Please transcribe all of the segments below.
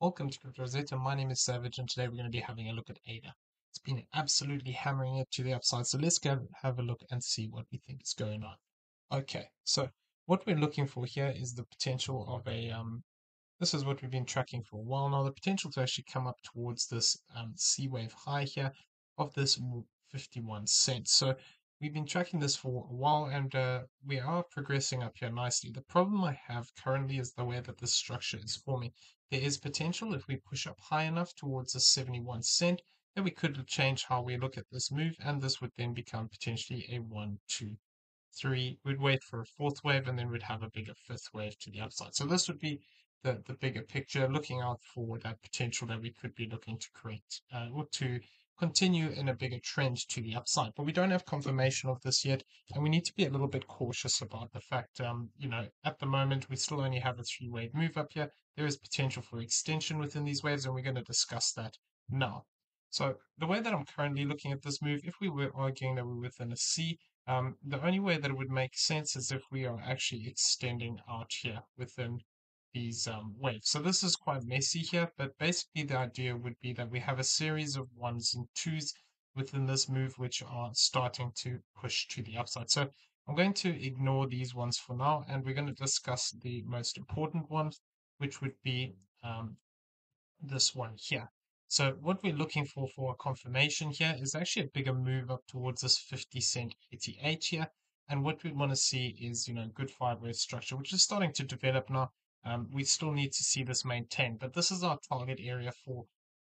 Welcome to Crypto Rosetta. My name is Savage, and today we're going to be having a look at ADA. It's been absolutely hammering it to the upside, so let's go have a look and see what we think is going on. Okay, so what we're looking for here is the potential of a um, this is what we've been tracking for a while now. The potential to actually come up towards this um, C wave high here of this 51 cents. So we've been tracking this for a while and uh, we are progressing up here nicely. The problem I have currently is the way that this structure is forming. There is potential if we push up high enough towards the 71 cent that we could change how we look at this move and this would then become potentially a 1, 2, three, we'd wait for a fourth wave, and then we'd have a bigger fifth wave to the upside. So this would be the, the bigger picture, looking out for that potential that we could be looking to create uh, or to continue in a bigger trend to the upside. But we don't have confirmation of this yet, and we need to be a little bit cautious about the fact, um, you know, at the moment we still only have a three wave move up here. There is potential for extension within these waves, and we're going to discuss that now. So the way that I'm currently looking at this move, if we were arguing that we're within a C, um, the only way that it would make sense is if we are actually extending out here within these um, waves. So this is quite messy here, but basically the idea would be that we have a series of ones and twos within this move which are starting to push to the upside. So I'm going to ignore these ones for now, and we're going to discuss the most important ones, which would be um, this one here. So what we're looking for for a confirmation here is actually a bigger move up towards this 50 cent 88 here. And what we want to see is, you know, good five wave structure, which is starting to develop now. Um, we still need to see this maintained, but this is our target area for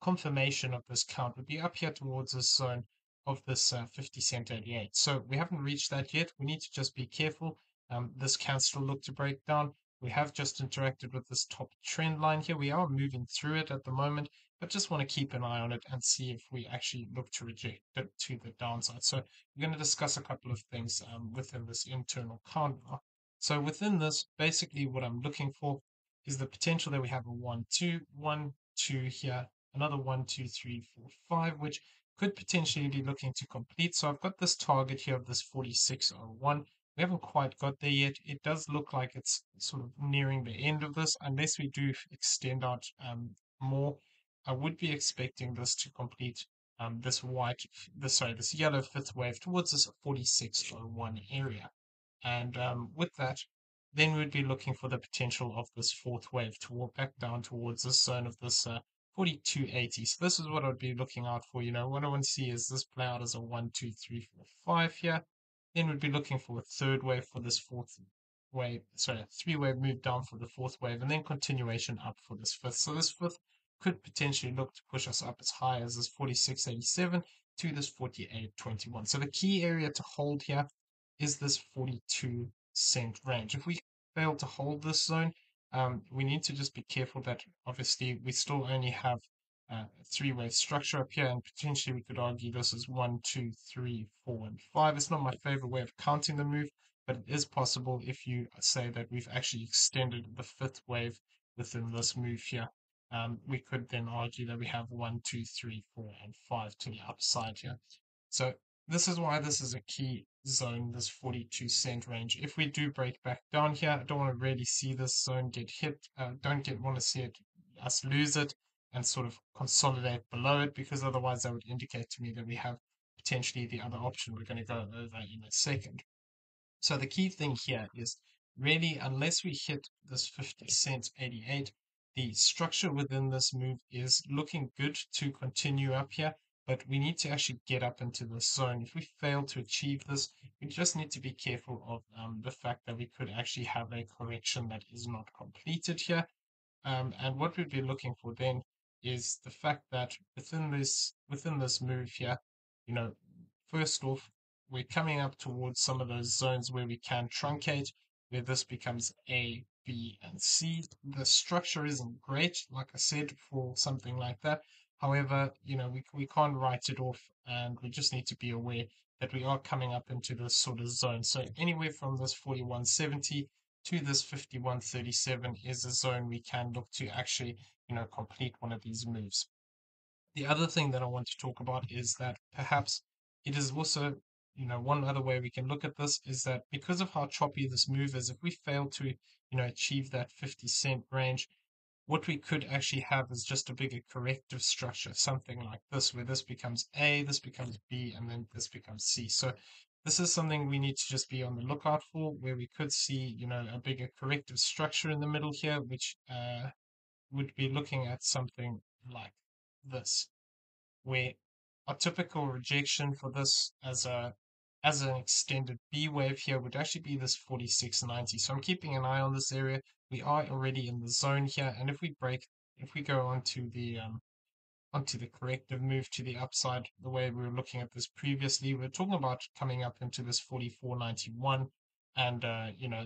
confirmation of this count would be up here towards this zone of this uh, 50 cent 88. So we haven't reached that yet. We need to just be careful. Um, this can still look to break down. We have just interacted with this top trend line here. We are moving through it at the moment, but just want to keep an eye on it and see if we actually look to reject it to the downside. So we're going to discuss a couple of things um, within this internal count. So within this, basically what I'm looking for is the potential that we have a 1, 2, 1, 2 here, another 1, 2, 3, 4, 5, which could potentially be looking to complete. So I've got this target here of this 4601. We haven't quite got there yet. It does look like it's sort of nearing the end of this, unless we do extend out um, more I would be expecting this to complete um, this white, this sorry, this yellow fifth wave towards this 4601 area. And um, with that, then we'd be looking for the potential of this fourth wave to walk back down towards this zone of this uh, 4280. So this is what I'd be looking out for. You know, what I want to see is this play out as a one, two, three, four, five here. Then we'd be looking for a third wave for this fourth wave, sorry, three wave move down for the fourth wave, and then continuation up for this fifth. So this fifth could potentially look to push us up as high as this 46.87 to this 48.21. So the key area to hold here is this 42 cent range. If we fail to hold this zone, um, we need to just be careful that obviously we still only have a three-way structure up here, and potentially we could argue this is one, two, three, four, and five. It's not my favorite way of counting the move, but it is possible if you say that we've actually extended the fifth wave within this move here um, we could then argue that we have one, two, three, four, and five to the upside here. So this is why this is a key zone, this 42 cent range. If we do break back down here, I don't want to really see this zone get hit. Uh, don't get want to see it us lose it and sort of consolidate below it because otherwise that would indicate to me that we have potentially the other option we're going to go over in a second. So the key thing here is really unless we hit this 50 cents 88, the structure within this move is looking good to continue up here, but we need to actually get up into this zone. If we fail to achieve this, we just need to be careful of um, the fact that we could actually have a correction that is not completed here. Um, and what we'd be looking for then is the fact that within this within this move here, you know, first off, we're coming up towards some of those zones where we can truncate, where this becomes A, B, and C. The structure isn't great, like I said, for something like that. However, you know, we, we can't write it off and we just need to be aware that we are coming up into this sort of zone. So anywhere from this 4170 to this 5137 is a zone we can look to actually, you know, complete one of these moves. The other thing that I want to talk about is that perhaps it is also you know, one other way we can look at this is that because of how choppy this move is, if we fail to, you know, achieve that 50 cent range, what we could actually have is just a bigger corrective structure, something like this, where this becomes A, this becomes B, and then this becomes C. So this is something we need to just be on the lookout for, where we could see, you know, a bigger corrective structure in the middle here, which uh, would be looking at something like this, where a typical rejection for this as a as an extended B wave here would actually be this 4690. So I'm keeping an eye on this area. We are already in the zone here, and if we break, if we go onto the um, onto the corrective move to the upside, the way we were looking at this previously, we are talking about coming up into this 4491, and uh, you know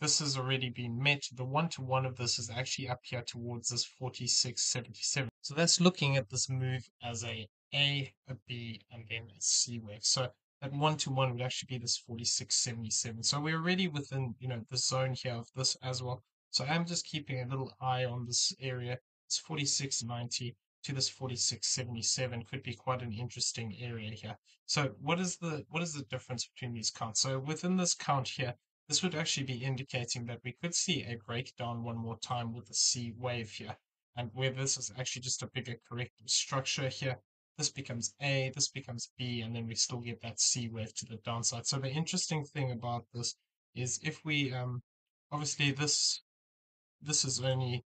this has already been met. The one to one of this is actually up here towards this 4677. So that's looking at this move as a A, a B, and then a C wave. So that one to one would actually be this 4677. So we're already within, you know, the zone here of this as well. So I'm just keeping a little eye on this area. It's 4690 to this 4677 could be quite an interesting area here. So what is the what is the difference between these counts? So within this count here, this would actually be indicating that we could see a breakdown one more time with the C wave here. And where this is actually just a bigger corrective structure here, this becomes A, this becomes B, and then we still get that C wave to the downside. So the interesting thing about this is if we, um, obviously this, this is only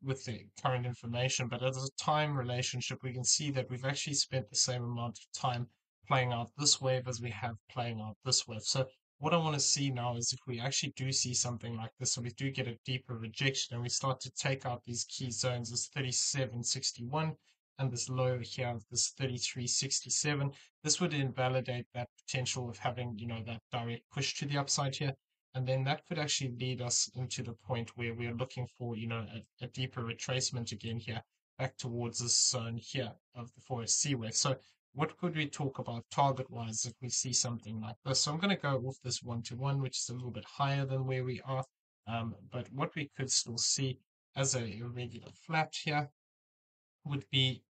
with the current information, but as a time relationship, we can see that we've actually spent the same amount of time playing out this wave as we have playing out this wave. So what I want to see now is if we actually do see something like this, so we do get a deeper rejection and we start to take out these key zones, this 3761 and this low here, of this 3367, this would invalidate that potential of having, you know, that direct push to the upside here. And then that could actually lead us into the point where we're looking for, you know, a, a deeper retracement again here, back towards this zone here of the 4SC wave. So what could we talk about target wise if we see something like this? So I'm going to go off this one to one, which is a little bit higher than where we are. Um, but what we could still see as a irregular flat here would be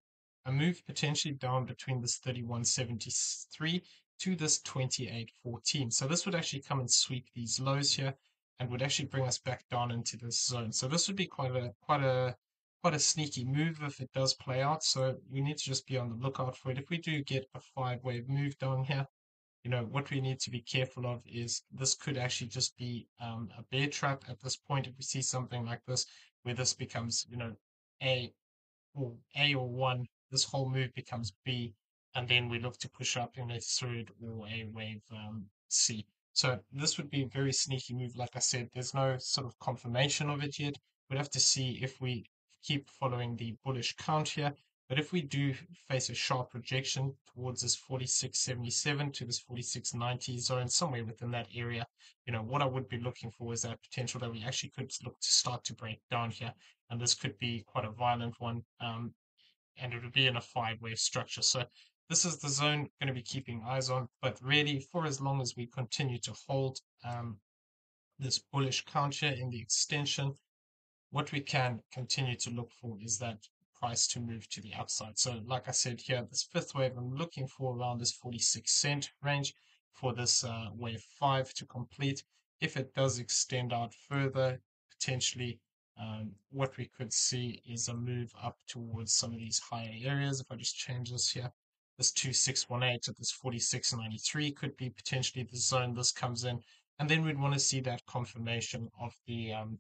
a move potentially down between this 3173 to this 2814. So this would actually come and sweep these lows here and would actually bring us back down into this zone. So this would be quite a quite a quite a sneaky move if it does play out. So we need to just be on the lookout for it. If we do get a five wave move down here, you know, what we need to be careful of is this could actually just be um, a bear trap at this point. If we see something like this, where this becomes, you know, A or A or one, this whole move becomes B, and then we look to push up in a third or a wave um, C. So this would be a very sneaky move. Like I said, there's no sort of confirmation of it yet. We'd have to see if we keep following the bullish count here. But if we do face a sharp rejection towards this 4677 to this 4690 zone, somewhere within that area, you know, what I would be looking for is that potential that we actually could look to start to break down here. And this could be quite a violent one. Um, and it would be in a five wave structure. So this is the zone going to be keeping eyes on. But really, for as long as we continue to hold um, this bullish count here in the extension, what we can continue to look for is that price to move to the upside. So like I said here, this fifth wave, I'm looking for around this 46 cent range for this uh, wave 5 to complete. If it does extend out further, potentially um, what we could see is a move up towards some of these higher areas. If I just change this here, this 2618 to this 4693 could be potentially the zone this comes in. And then we'd want to see that confirmation of the um,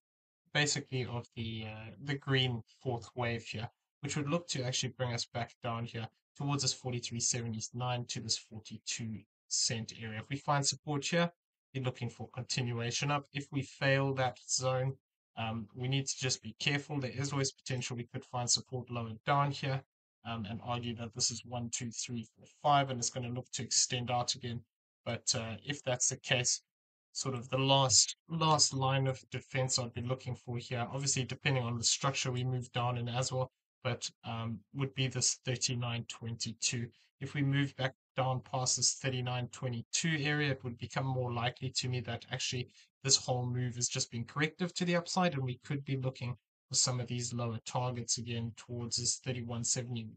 basically of the uh, the green fourth wave here, which would look to actually bring us back down here towards this 43.79 to this 42 cent area. If we find support here, be looking for continuation up. If we fail that zone, um, we need to just be careful. There is always potential we could find support lower down here um, and argue that this is one, two, three, four, five, and it's going to look to extend out again. But uh, if that's the case, sort of the last last line of defense I'd be looking for here. Obviously, depending on the structure we move down in as well, but um, would be this 39.22. If we move back down past this 39.22 area, it would become more likely to me that actually this whole move has just been corrective to the upside, and we could be looking for some of these lower targets again towards this 31.70,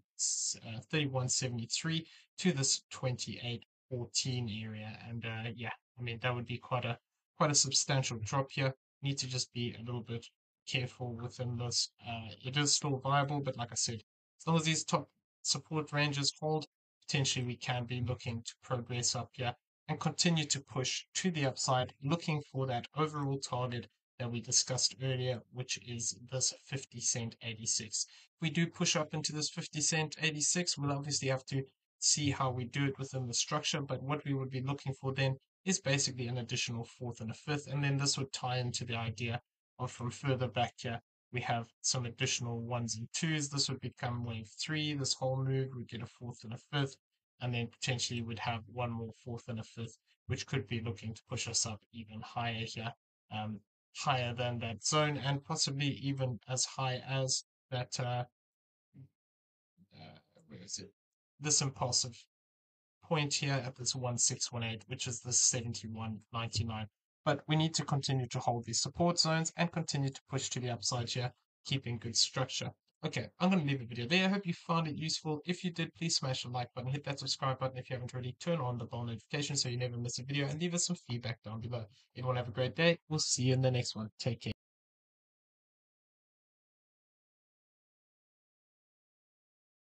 uh, 31.73 to this 28.14 area. And uh, yeah, I mean, that would be quite a quite a substantial drop here. Need to just be a little bit careful within this. Uh, it is still viable, but like I said, as long as these top support ranges hold, potentially we can be looking to progress up here and continue to push to the upside, looking for that overall target that we discussed earlier, which is this 50 cent 86. If we do push up into this 50 cent 86, we'll obviously have to see how we do it within the structure, but what we would be looking for then is basically an additional fourth and a fifth, and then this would tie into the idea of from further back here, we have some additional ones and twos. This would become wave three. This whole move would get a fourth and a fifth, and then potentially would have one more fourth and a fifth, which could be looking to push us up even higher here, um, higher than that zone, and possibly even as high as that. Uh, uh, where is it? This impulsive point here at this 1618, which is the 7199. But we need to continue to hold these support zones and continue to push to the upside here, keeping good structure. Okay, I'm going to leave the video there. I hope you found it useful. If you did, please smash the like button, hit that subscribe button if you haven't already, turn on the bell notification so you never miss a video, and leave us some feedback down below. Everyone have a great day. We'll see you in the next one. Take care.